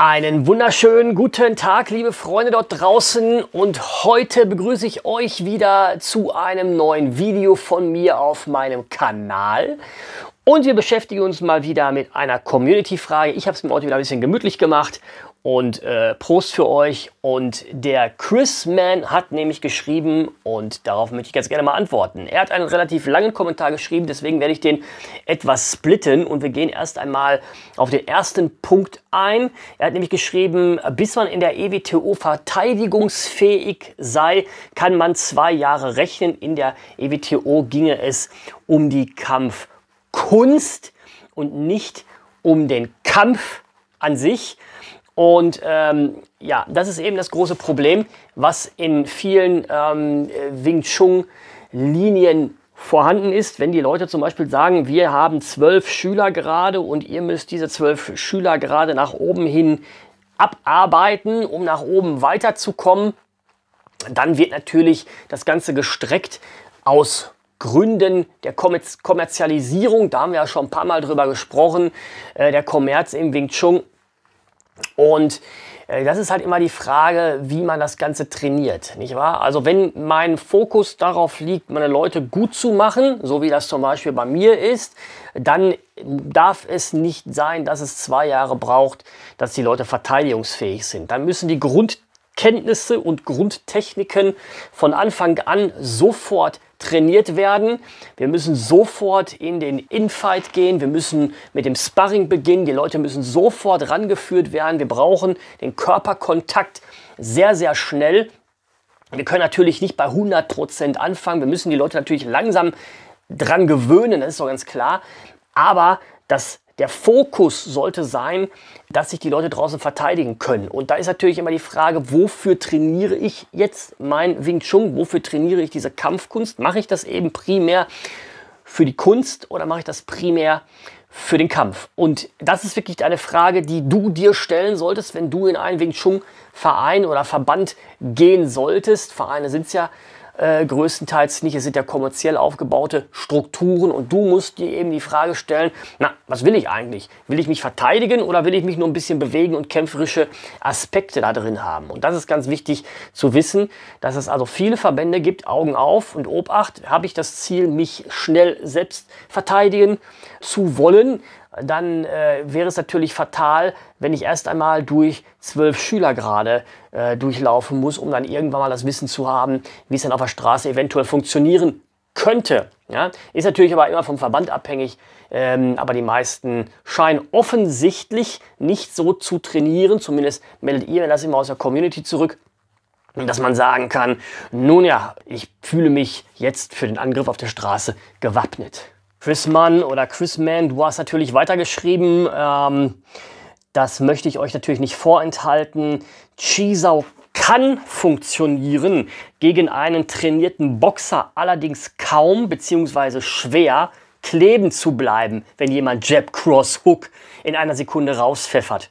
Einen wunderschönen guten Tag, liebe Freunde dort draußen. Und heute begrüße ich euch wieder zu einem neuen Video von mir auf meinem Kanal. Und wir beschäftigen uns mal wieder mit einer Community-Frage. Ich habe es mir heute wieder ein bisschen gemütlich gemacht und äh, Prost für euch. Und der Chris Man hat nämlich geschrieben, und darauf möchte ich ganz gerne mal antworten. Er hat einen relativ langen Kommentar geschrieben, deswegen werde ich den etwas splitten. Und wir gehen erst einmal auf den ersten Punkt ein. Er hat nämlich geschrieben, bis man in der EWTO verteidigungsfähig sei, kann man zwei Jahre rechnen. In der EWTO ginge es um die Kampfkunst und nicht um den Kampf an sich. Und ähm, ja, das ist eben das große Problem, was in vielen ähm, Wing Chun-Linien vorhanden ist, wenn die Leute zum Beispiel sagen, wir haben zwölf Schüler gerade und ihr müsst diese zwölf Schüler gerade nach oben hin abarbeiten, um nach oben weiterzukommen, dann wird natürlich das Ganze gestreckt aus Gründen der Kommerzialisierung, da haben wir ja schon ein paar Mal drüber gesprochen, äh, der Kommerz im Wing Chun und äh, das ist halt immer die Frage, wie man das Ganze trainiert, nicht wahr? Also wenn mein Fokus darauf liegt, meine Leute gut zu machen, so wie das zum Beispiel bei mir ist, dann darf es nicht sein, dass es zwei Jahre braucht, dass die Leute verteidigungsfähig sind. Dann müssen die Grundkenntnisse und Grundtechniken von Anfang an sofort trainiert werden. Wir müssen sofort in den Infight gehen. Wir müssen mit dem Sparring beginnen. Die Leute müssen sofort rangeführt werden. Wir brauchen den Körperkontakt sehr, sehr schnell. Wir können natürlich nicht bei 100% anfangen. Wir müssen die Leute natürlich langsam dran gewöhnen, das ist doch ganz klar. Aber das der Fokus sollte sein, dass sich die Leute draußen verteidigen können. Und da ist natürlich immer die Frage, wofür trainiere ich jetzt mein Wing Chun? Wofür trainiere ich diese Kampfkunst? Mache ich das eben primär für die Kunst oder mache ich das primär für den Kampf? Und das ist wirklich eine Frage, die du dir stellen solltest, wenn du in einen Wing Chun Verein oder Verband gehen solltest. Vereine sind es ja äh, größtenteils nicht. Es sind ja kommerziell aufgebaute Strukturen und du musst dir eben die Frage stellen, na, was will ich eigentlich? Will ich mich verteidigen oder will ich mich nur ein bisschen bewegen und kämpferische Aspekte da drin haben? Und das ist ganz wichtig zu wissen, dass es also viele Verbände gibt, Augen auf und Obacht, habe ich das Ziel, mich schnell selbst verteidigen zu wollen, dann äh, wäre es natürlich fatal, wenn ich erst einmal durch zwölf Schüler gerade äh, durchlaufen muss, um dann irgendwann mal das Wissen zu haben, wie es dann auf der Straße eventuell funktionieren könnte. Ja? Ist natürlich aber immer vom Verband abhängig, ähm, aber die meisten scheinen offensichtlich nicht so zu trainieren, zumindest meldet ihr das immer aus der Community zurück, dass man sagen kann, nun ja, ich fühle mich jetzt für den Angriff auf der Straße gewappnet. Chris Mann oder Chris Mann, du hast natürlich weitergeschrieben. Ähm, das möchte ich euch natürlich nicht vorenthalten. Chisau kann funktionieren gegen einen trainierten Boxer, allerdings kaum bzw. schwer kleben zu bleiben, wenn jemand Jab Cross Hook in einer Sekunde rauspfeffert.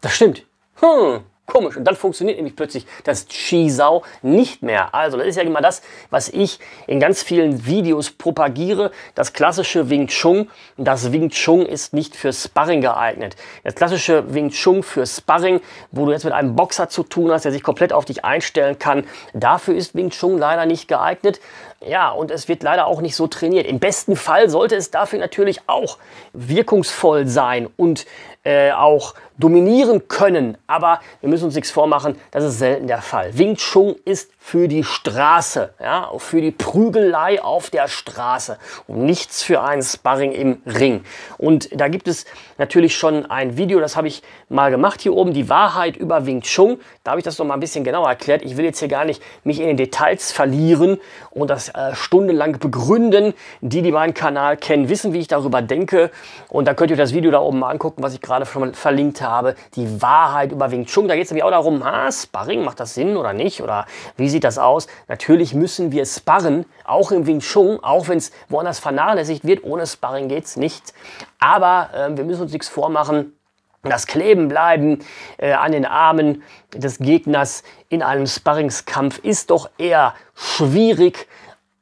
Das stimmt. Hm. Komisch. Und dann funktioniert nämlich plötzlich das Chisau nicht mehr. Also, das ist ja immer das, was ich in ganz vielen Videos propagiere. Das klassische Wing Chun. Das Wing Chun ist nicht für Sparring geeignet. Das klassische Wing Chun für Sparring, wo du jetzt mit einem Boxer zu tun hast, der sich komplett auf dich einstellen kann, dafür ist Wing Chun leider nicht geeignet. Ja, und es wird leider auch nicht so trainiert. Im besten Fall sollte es dafür natürlich auch wirkungsvoll sein und äh, auch dominieren können. Aber wir müssen uns nichts vormachen, das ist selten der Fall. Wing Chun ist für die Straße, ja, für die Prügelei auf der Straße und nichts für ein Sparring im Ring. Und da gibt es natürlich schon ein Video, das habe ich mal gemacht hier oben, die Wahrheit über Wing Chun. Da habe ich das noch mal ein bisschen genauer erklärt. Ich will jetzt hier gar nicht mich in den Details verlieren und das äh, stundenlang begründen. Die, die meinen Kanal kennen, wissen, wie ich darüber denke. Und da könnt ihr das Video da oben mal angucken, was ich gerade schon mal verlinkt habe. Die Wahrheit über Wing Chun. Da geht es nämlich auch darum, ha, Sparring, macht das Sinn oder nicht? Oder wie sieht das aus? Natürlich müssen wir sparren, auch im Wing Chun, auch wenn es woanders vernachlässigt wird. Ohne Sparring geht es nicht. Aber äh, wir müssen uns nichts vormachen. Das Klebenbleiben äh, an den Armen des Gegners in einem Sparringskampf ist doch eher schwierig.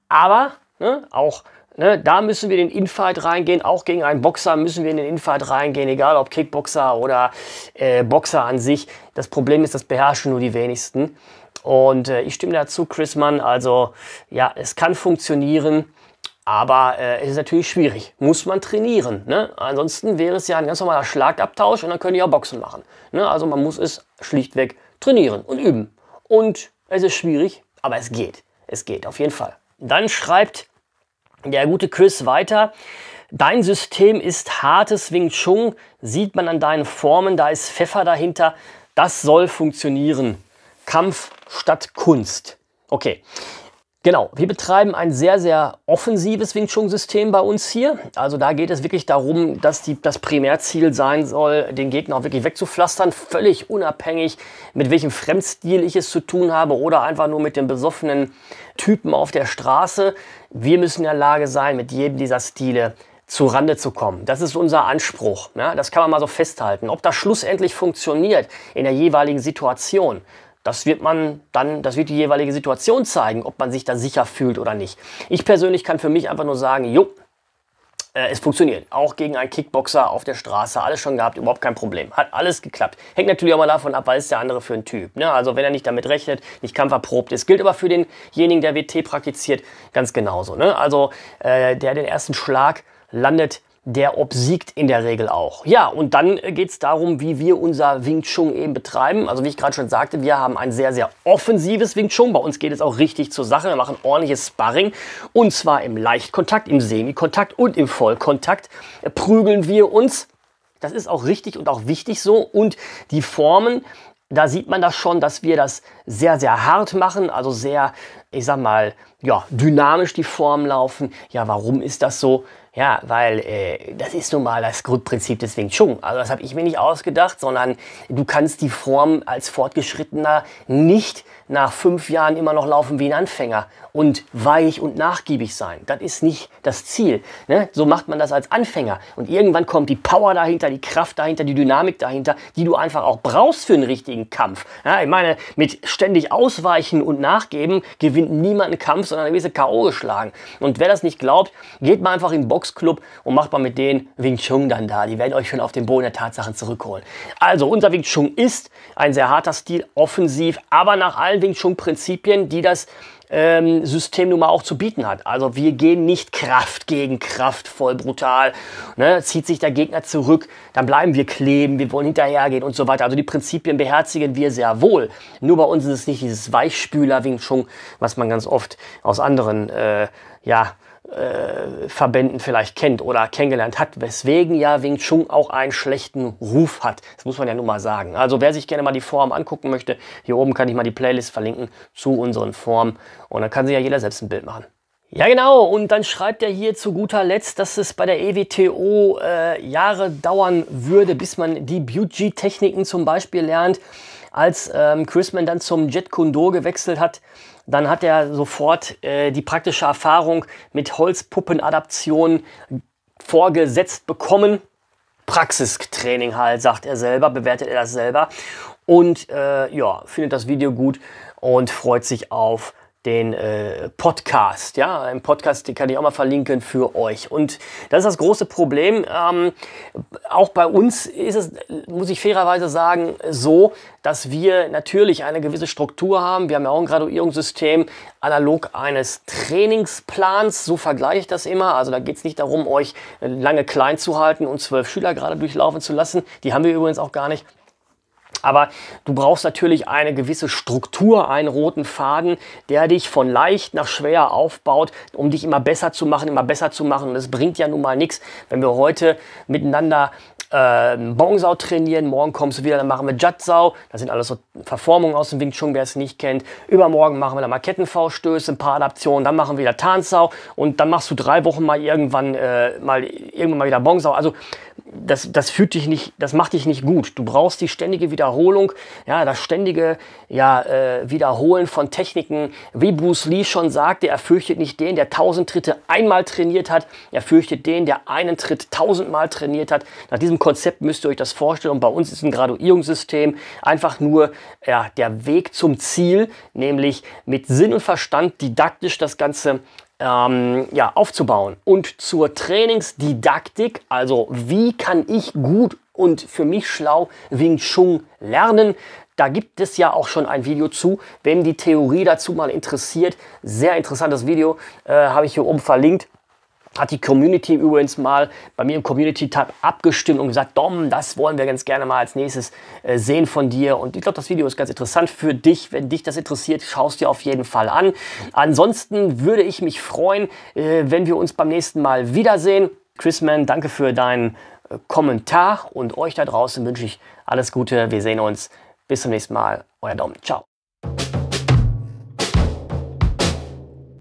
Aber ne, auch Ne, da müssen wir in den Infight reingehen. Auch gegen einen Boxer müssen wir in den Infight reingehen, egal ob Kickboxer oder äh, Boxer an sich. Das Problem ist, das beherrschen nur die wenigsten. Und äh, ich stimme dazu, Chris Mann. Also ja, es kann funktionieren. Aber äh, es ist natürlich schwierig. Muss man trainieren. Ne? Ansonsten wäre es ja ein ganz normaler Schlagabtausch und dann können die auch Boxen machen. Ne? Also man muss es schlichtweg trainieren und üben. Und es ist schwierig, aber es geht. Es geht auf jeden Fall. Dann schreibt der gute Chris weiter. Dein System ist hartes Wing Chun, sieht man an deinen Formen, da ist Pfeffer dahinter. Das soll funktionieren. Kampf statt Kunst. Okay, Genau, wir betreiben ein sehr, sehr offensives Wing Chun-System bei uns hier. Also da geht es wirklich darum, dass die, das Primärziel sein soll, den Gegner auch wirklich wegzupflastern, völlig unabhängig, mit welchem Fremdstil ich es zu tun habe oder einfach nur mit dem besoffenen Typen auf der Straße. Wir müssen in der Lage sein, mit jedem dieser Stile zu Rande zu kommen. Das ist unser Anspruch. Ja? Das kann man mal so festhalten. Ob das schlussendlich funktioniert in der jeweiligen Situation, das wird man dann, das wird die jeweilige Situation zeigen, ob man sich da sicher fühlt oder nicht. Ich persönlich kann für mich einfach nur sagen, jo, äh, es funktioniert. Auch gegen einen Kickboxer auf der Straße, alles schon gehabt, überhaupt kein Problem. Hat alles geklappt. Hängt natürlich auch mal davon ab, was ist der andere für ein Typ. Ne? Also wenn er nicht damit rechnet, nicht kampferprobt ist. Gilt aber für denjenigen, der WT praktiziert, ganz genauso. Ne? Also äh, der den ersten Schlag landet, der obsiegt in der Regel auch. Ja, und dann geht es darum, wie wir unser Wing Chun eben betreiben. Also wie ich gerade schon sagte, wir haben ein sehr, sehr offensives Wing Chun. Bei uns geht es auch richtig zur Sache. Wir machen ordentliches Sparring. Und zwar im Leichtkontakt, im Semikontakt und im Vollkontakt prügeln wir uns. Das ist auch richtig und auch wichtig so. Und die Formen, da sieht man das schon, dass wir das sehr, sehr hart machen, also sehr, ich sag mal, ja, dynamisch die Formen laufen. Ja, warum ist das so? Ja, weil äh, das ist nun mal das Grundprinzip des Wing Chun. Also das habe ich mir nicht ausgedacht, sondern du kannst die Form als Fortgeschrittener nicht nach fünf Jahren immer noch laufen wie ein Anfänger und weich und nachgiebig sein. Das ist nicht das Ziel. Ne? So macht man das als Anfänger. Und irgendwann kommt die Power dahinter, die Kraft dahinter, die Dynamik dahinter, die du einfach auch brauchst für einen richtigen Kampf. Ja, ich meine, mit ständig ausweichen und nachgeben gewinnt niemand einen Kampf, sondern eine gewisse K.O. geschlagen. Und wer das nicht glaubt, geht mal einfach in den Boxclub und macht mal mit denen Wing Chun dann da. Die werden euch schon auf den Boden der Tatsachen zurückholen. Also, unser Wing Chun ist ein sehr harter Stil, offensiv, aber nach allen Wing Chun Prinzipien, die das ähm, System nun mal auch zu bieten hat. Also wir gehen nicht Kraft gegen Kraft voll brutal. Ne? Zieht sich der Gegner zurück, dann bleiben wir kleben, wir wollen hinterhergehen und so weiter. Also die Prinzipien beherzigen wir sehr wohl. Nur bei uns ist es nicht dieses Weichspüler Wing Chun, was man ganz oft aus anderen äh, ja, äh, Verbänden vielleicht kennt oder kennengelernt hat, weswegen ja Wing Chun auch einen schlechten Ruf hat. Das muss man ja nun mal sagen. Also wer sich gerne mal die Form angucken möchte, hier oben kann ich mal die Playlist verlinken zu unseren Formen und dann kann sich ja jeder selbst ein Bild machen. Ja genau, und dann schreibt er hier zu guter Letzt, dass es bei der EWTO äh, Jahre dauern würde, bis man die Beauty-Techniken zum Beispiel lernt. Als ähm, Chrisman dann zum Jet Kundo gewechselt hat, dann hat er sofort äh, die praktische Erfahrung mit Holzpuppenadaption vorgesetzt bekommen. Praxistraining halt, sagt er selber, bewertet er das selber. Und äh, ja, findet das Video gut und freut sich auf den äh, Podcast. Ja, ein Podcast, den kann ich auch mal verlinken für euch. Und das ist das große Problem. Ähm, auch bei uns ist es, muss ich fairerweise sagen, so, dass wir natürlich eine gewisse Struktur haben. Wir haben ja auch ein Graduierungssystem analog eines Trainingsplans. So vergleiche ich das immer. Also da geht es nicht darum, euch lange klein zu halten und zwölf Schüler gerade durchlaufen zu lassen. Die haben wir übrigens auch gar nicht. Aber du brauchst natürlich eine gewisse Struktur, einen roten Faden, der dich von leicht nach schwer aufbaut, um dich immer besser zu machen, immer besser zu machen. Und es bringt ja nun mal nichts, wenn wir heute miteinander äh, Bongsau trainieren, morgen kommst du wieder, dann machen wir Jatsau, das sind alles so Verformungen aus dem Wing Chun, wer es nicht kennt. Übermorgen machen wir dann mal Kettenfauststöße, ein paar Adaptionen, dann machen wir wieder Tanzsau und dann machst du drei Wochen mal irgendwann äh, mal irgendwann mal wieder Bongsau. Also das, das fühlt dich nicht, das macht dich nicht gut. Du brauchst die ständige Wiederholung, ja, das ständige ja, äh, Wiederholen von Techniken. Wie Bruce Lee schon sagte, er fürchtet nicht den, der tausend Tritte einmal trainiert hat, er fürchtet den, der einen Tritt tausendmal trainiert hat. Nach diesem Konzept müsst ihr euch das vorstellen. Und bei uns ist ein Graduierungssystem einfach nur ja, der Weg zum Ziel, nämlich mit Sinn und Verstand didaktisch das Ganze ähm, ja, aufzubauen und zur Trainingsdidaktik, also wie kann ich gut und für mich schlau Wing Chun lernen. Da gibt es ja auch schon ein Video zu, wenn die Theorie dazu mal interessiert. Sehr interessantes Video, äh, habe ich hier oben verlinkt hat die Community übrigens mal bei mir im Community-Tab abgestimmt und gesagt, Dom, das wollen wir ganz gerne mal als nächstes äh, sehen von dir. Und ich glaube, das Video ist ganz interessant für dich. Wenn dich das interessiert, schaust dir auf jeden Fall an. Ansonsten würde ich mich freuen, äh, wenn wir uns beim nächsten Mal wiedersehen. Chrisman, danke für deinen äh, Kommentar und euch da draußen wünsche ich alles Gute. Wir sehen uns. Bis zum nächsten Mal. Euer Dom. Ciao.